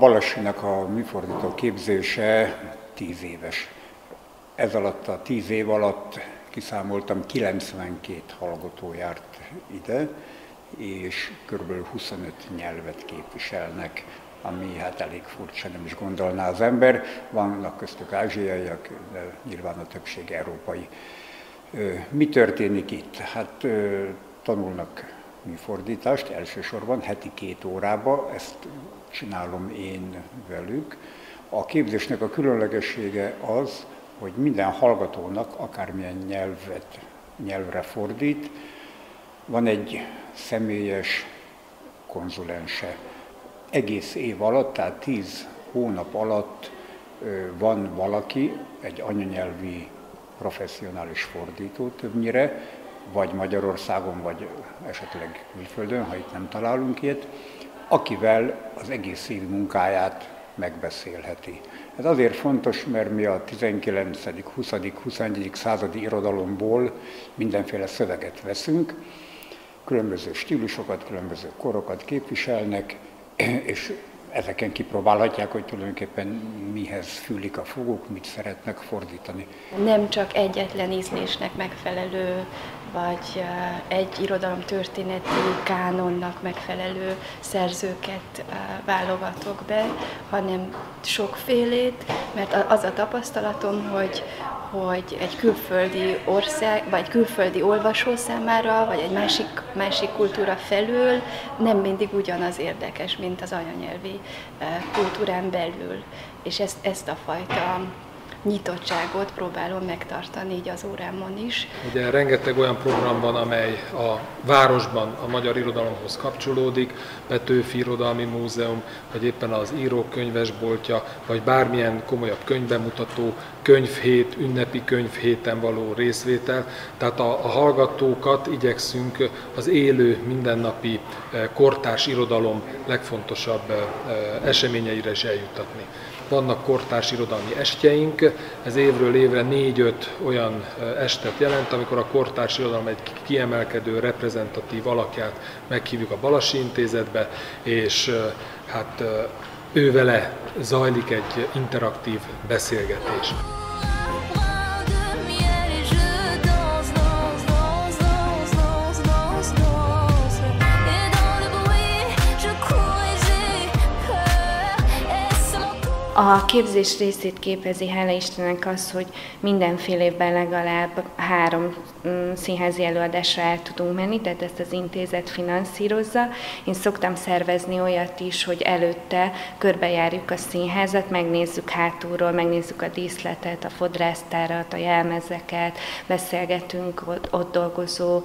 A Balasinak a műfordító képzése tíz éves. Ez alatt a tíz év alatt kiszámoltam 92 hallgató járt ide, és kb. 25 nyelvet képviselnek, ami hát elég furcsa, nem is gondolná az ember. Vannak köztük ázsiaiak, de nyilván a többség európai. Mi történik itt? Hát tanulnak műfordítást elsősorban heti két órába, ezt csinálom én velük. A képzésnek a különlegessége az, hogy minden hallgatónak akármilyen nyelvet, nyelvre fordít, van egy személyes konzulense. Egész év alatt, tehát tíz hónap alatt van valaki, egy anyanyelvi professzionális fordító többnyire, vagy Magyarországon, vagy esetleg külföldön, ha itt nem találunk ilyet, akivel az egész év munkáját megbeszélheti. Ez azért fontos, mert mi a 19., 20., 21. századi irodalomból mindenféle szöveget veszünk, különböző stílusokat, különböző korokat képviselnek, és ezeken kipróbálhatják, hogy tulajdonképpen mihez fülik a foguk, mit szeretnek fordítani. Nem csak egyetlen ízlésnek megfelelő, vagy egy irodalomtörténeti kánonnak megfelelő szerzőket válogatok be, hanem sokfélét, mert az a tapasztalatom, hogy, hogy egy külföldi ország, vagy külföldi olvasó számára, vagy egy másik, másik kultúra felől nem mindig ugyanaz érdekes, mint az anyanyelvi kultúrán belül. És ezt, ezt a fajta nyitottságot próbálom megtartani így az órámon is. Ugye rengeteg olyan program van, amely a városban a magyar irodalomhoz kapcsolódik, Petőfi Irodalmi Múzeum, vagy éppen az írók könyvesboltja, vagy bármilyen komolyabb könyvbemutató, könyvhét, ünnepi könyvhéten való részvétel. Tehát a, a hallgatókat igyekszünk az élő, mindennapi eh, kortárs irodalom legfontosabb eh, eh, eseményeire is eljuttatni vannak kortárs irodalmi estjeink, ez évről évre négy-öt olyan estet jelent, amikor a kortárs irodalom egy kiemelkedő, reprezentatív alakját meghívjuk a Balasi Intézetbe, és hát ő vele zajlik egy interaktív beszélgetés. A képzés részét képezi, hála Istennek az, hogy mindenfél évben legalább három mm, színházi előadásra el tudunk menni, tehát ezt az intézet finanszírozza. Én szoktam szervezni olyat is, hogy előtte körbejárjuk a színházat, megnézzük hátulról, megnézzük a díszletet, a fodrásztárat, a jelmezeket, beszélgetünk ott, dolgozó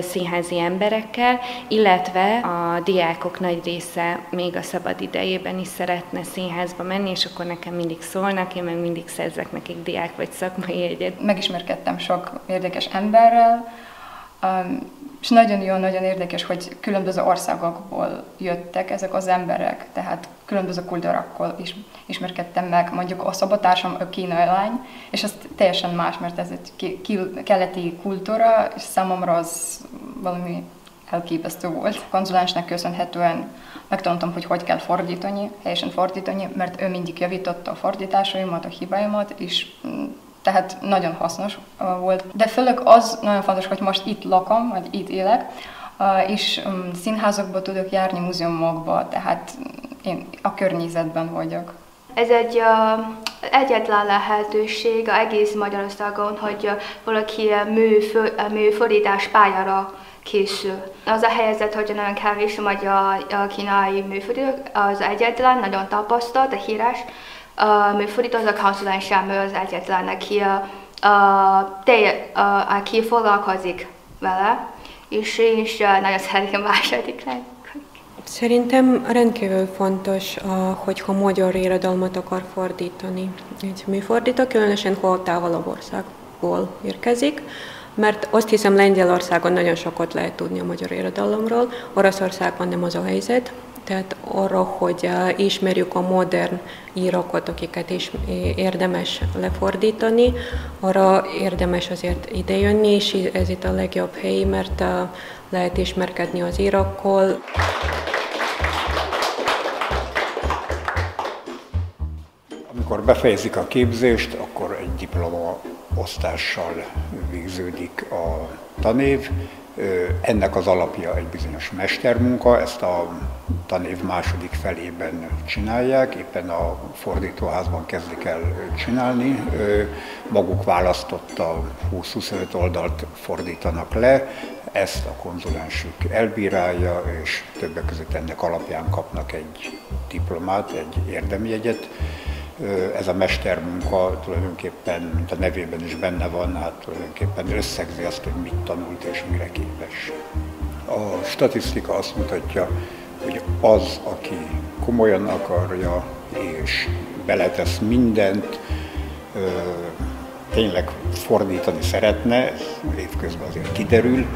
színházi emberekkel, illetve a diákok nagy része még a szabad idejében is szeretne színházba menni, és akkor nekem mindig szólnak, én meg mindig szerzek nekik diák vagy szakmai egyet. Megismerkedtem sok érdekes emberrel, um, és nagyon jó, nagyon érdekes, hogy különböző országokból jöttek ezek az emberek, tehát különböző kultúrákkal is ismerkedtem meg, mondjuk a szabatársam a kínai lány, és ez teljesen más, mert ez egy keleti kultúra, és számomra az valami elképesztő volt. A konzulensnek köszönhetően megtanultam, hogy hogy kell fordítani, helyesen fordítani, mert ő mindig javította a fordításaimat, a hibáimat, és mm, tehát nagyon hasznos volt. De főleg az nagyon fontos, hogy most itt lakom, vagy itt élek, és mm, színházakba tudok járni, múzeumokba, tehát én a környezetben vagyok. Ez egy uh, egyetlen lehetőség egész Magyarországon, hogy valaki műfő, műfordítás pályára készül. Az a helyzet, hogy nagyon kevés magyar kínai műfordító, az egyetlen, nagyon tapasztalt, a híres a műfordító, az a konszulens az egyetlen, aki, a, te, a, aki foglalkozik vele, és én is nagyon szeretem második lenni. Szerintem rendkívül fontos, hogyha magyar irodalmat akar fordítani. Egy műfordító, különösen hol távolabb országból érkezik, mert azt hiszem Lengyelországon nagyon sokat lehet tudni a magyar irodalomról, Oroszországban nem az a helyzet, tehát arra, hogy ismerjük a modern írókat, akiket is érdemes lefordítani, arra érdemes azért idejönni, és ez itt a legjobb hely, mert lehet ismerkedni az írókkal. Amikor befejezik a képzést, akkor egy diploma osztással végződik a tanév. Ennek az alapja egy bizonyos mestermunka, ezt a tanév második felében csinálják, éppen a fordítóházban kezdik el csinálni. Maguk választotta 20-25 oldalt fordítanak le, ezt a konzulensük elbírálja, és többek között ennek alapján kapnak egy diplomát, egy érdemjegyet ez a mestermunka tulajdonképpen, mint a nevében is benne van, hát tulajdonképpen összegzi azt, hogy mit tanult és mire képes. A statisztika azt mutatja, hogy az, aki komolyan akarja és beletesz mindent, tényleg fordítani szeretne, évközben azért kiderül,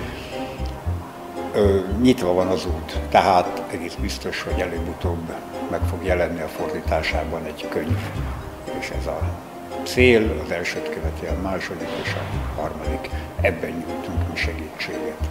nyitva van az út, tehát egész biztos, hogy előbb-utóbb meg fog jelenni a fordításában egy könyv, és ez a cél, az elsőt követi a második és a harmadik, ebben nyújtunk mi segítséget.